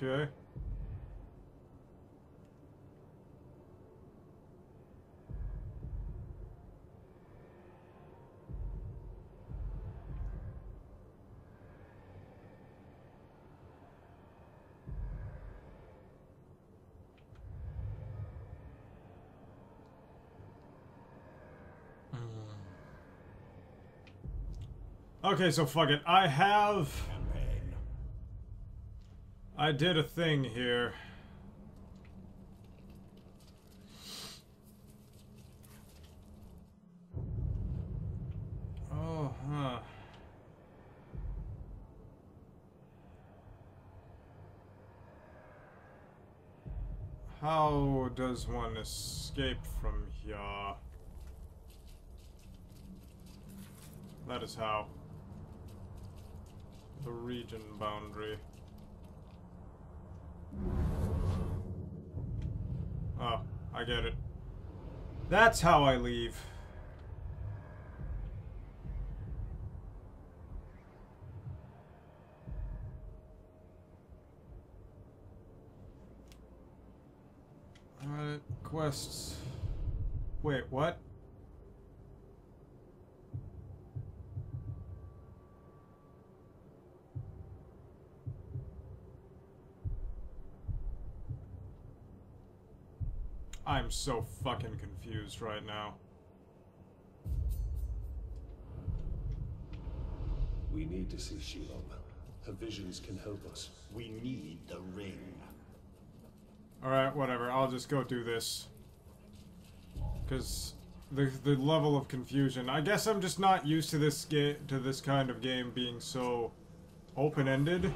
Okay. Hmm. Okay, so fuck it. I have... I did a thing here. Oh, huh. How does one escape from here? That is how. The region boundary. Oh, I get it. That's how I leave. Alright, quests. Wait, what? I'm so fucking confused right now. We need to see Shelob. Her visions can help us. We need the ring. Alright, whatever. I'll just go do this. Because the the level of confusion. I guess I'm just not used to this to this kind of game being so open-ended.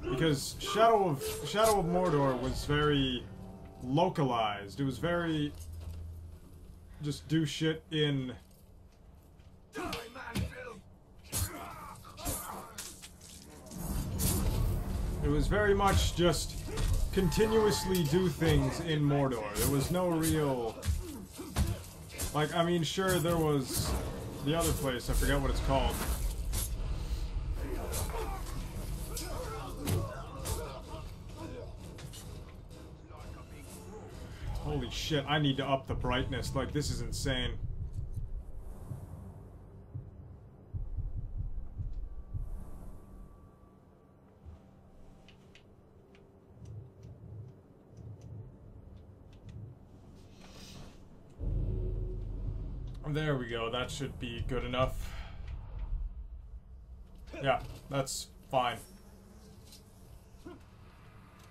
Because Shadow of Shadow of Mordor was very localized. It was very just do shit in It was very much just continuously do things in Mordor. There was no real like I mean sure there was the other place, I forget what it's called. Shit, I need to up the brightness. Like, this is insane. There we go. That should be good enough. Yeah, that's fine.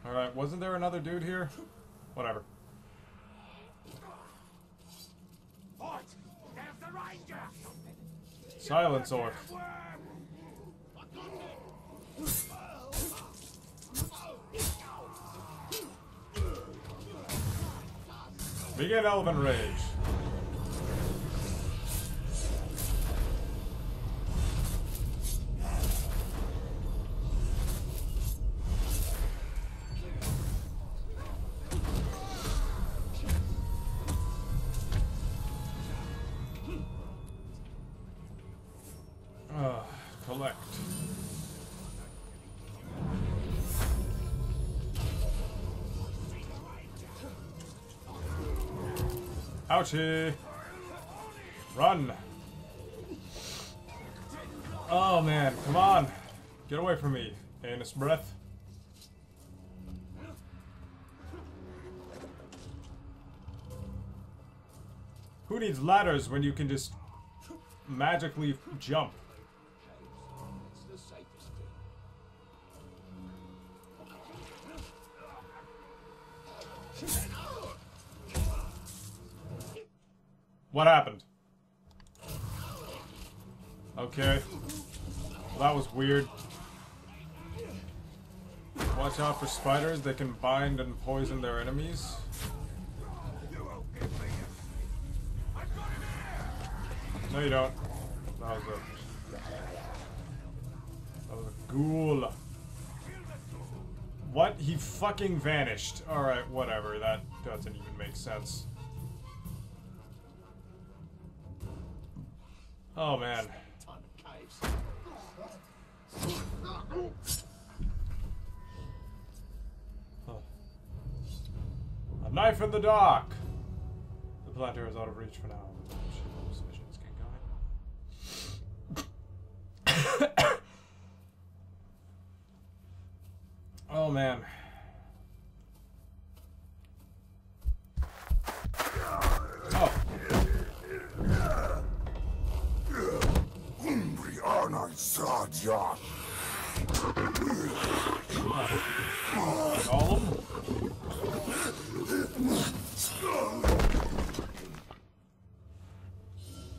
Alright, wasn't there another dude here? Whatever. Silence orc. Begin Elven Rage. Ouchie! Run! Oh man, come on! Get away from me, anus breath. Who needs ladders when you can just magically jump? It's the safest thing. What happened? Okay. Well, that was weird. Watch out for spiders. They can bind and poison their enemies. No, you don't. That was a... That was a ghoul. What? He fucking vanished. Alright, whatever. That doesn't even make sense. Oh man. A knife in the dark. The planter is out of reach for now. oh man.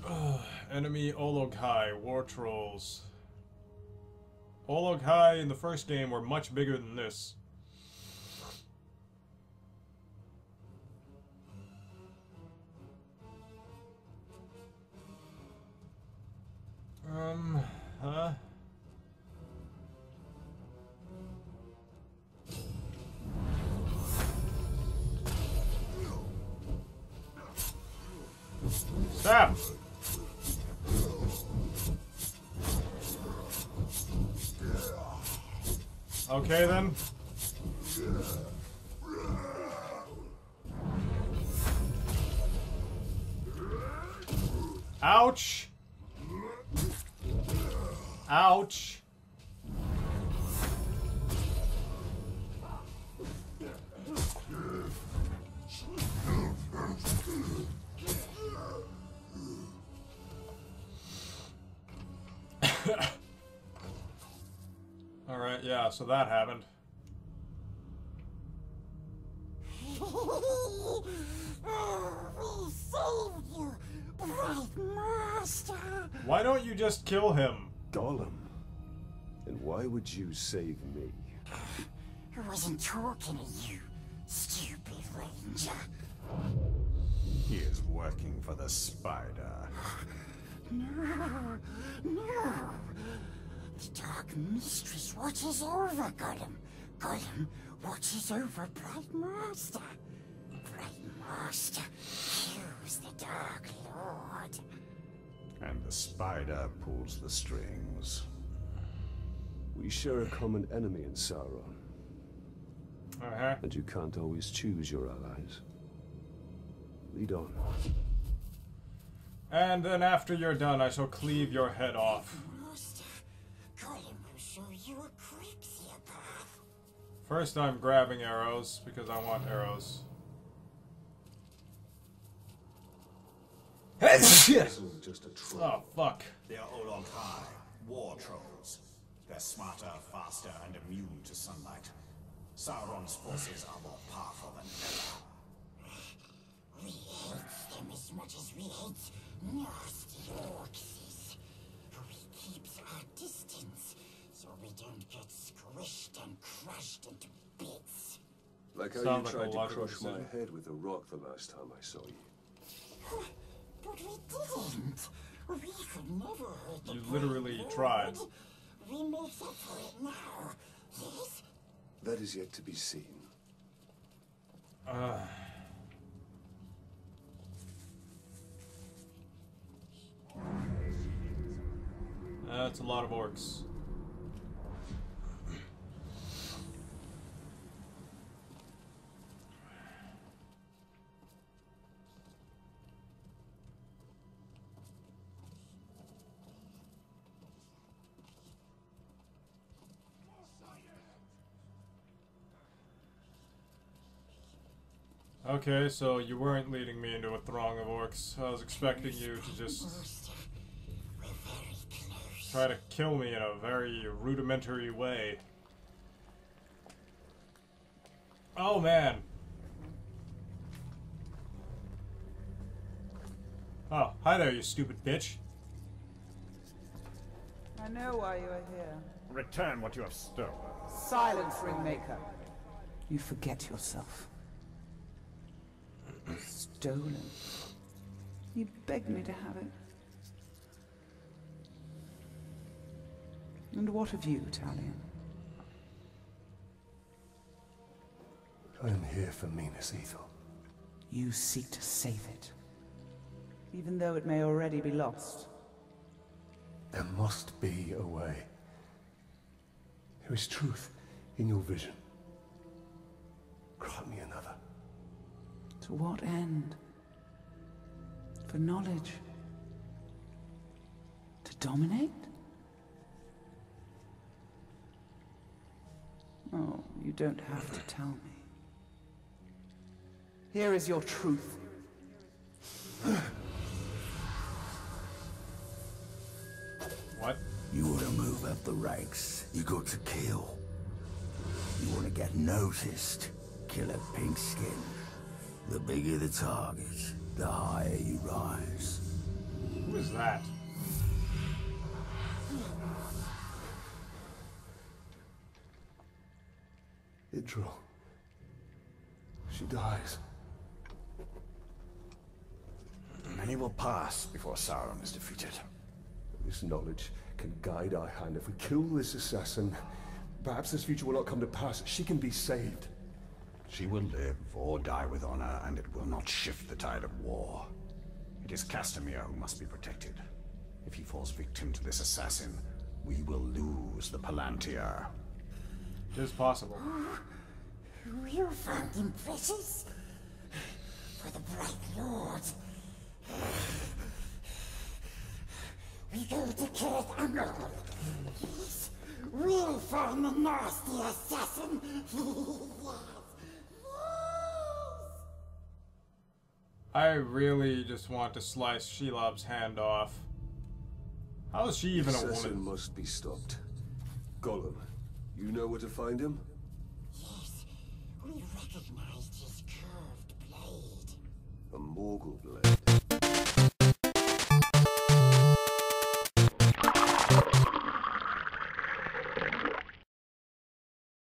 Ugh, Enemy Ologhai, War Trolls. Ologhai in the first game were much bigger than this. Stop! Okay then. Ouch! Ouch! Alright, yeah, so that happened. we saved you, bright. Why don't you just kill him? Gollum. And why would you save me? I wasn't talking to you, stupid ranger. He is working for the spider. No, no. The Dark Mistress watches over Gollum. Gollum watches over Bright Master. Bright Master kills the Dark Lord. And the spider pulls the strings. We share a common enemy in Sauron, Uh-huh. and you can't always choose your allies. Lead on. And then after you're done, I shall cleave your head off. Master, Gollum will show you a creepier path. First, I'm grabbing arrows because I want arrows. This isn't just a troll. Oh, fuck. They are Ologhai, war trolls. They're smarter, faster, and immune to sunlight. Sauron's forces are more powerful than ever. We hate them as much as we hate nasty orcs. We keep our distance so we don't get squished and crushed into bits. Like how Sounds you like tried to crush my head with a rock the last time I saw you. But we didn't. We could never hurt the You literally Lord. tried. We make up for it now. Yes? That is yet to be seen. Uh, that's a lot of orcs. Okay, so you weren't leading me into a throng of orcs. I was expecting you to just try to kill me in a very rudimentary way. Oh man. Oh, hi there, you stupid bitch. I know why you are here. Return what you have stolen. Silence, Ringmaker. You forget yourself. Stolen. You begged me to have it. And what of you, Talion? I am here for Minas Ithil. You seek to save it. Even though it may already be lost. There must be a way. There is truth in your vision. Grant me another. To what end? For knowledge? To dominate? Oh, you don't have to tell me. Here is your truth. What? You want to move up the ranks, you got to kill. You want to get noticed, kill a pink skin. The bigger the target, the higher you rise. Who is that? Idril. She dies. Many will pass before Sauron is defeated. This knowledge can guide our hand. If we kill this assassin, perhaps this future will not come to pass. She can be saved. She will live or die with honor, and it will not shift the tide of war. It is Castamir who must be protected. If he falls victim to this assassin, we will lose the Palantir. It is possible. You found him precious? For the Bright Lord. We go to Cirith Ungol. Yes, we'll find the nasty assassin. yes, yes. I really just want to slice Shelob's hand off. How is she even a assassin woman? must be stopped. Gollum, you know where to find him? Yes, we recognized his curved blade. A Morgul blade.